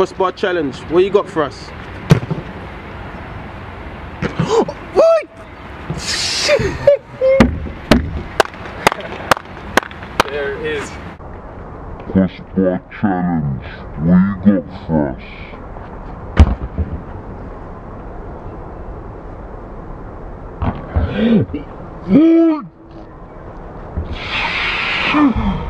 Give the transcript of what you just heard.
Crossbar challenge. What you got for us? what? there is. Crossbar challenge. What you got for us? Oh!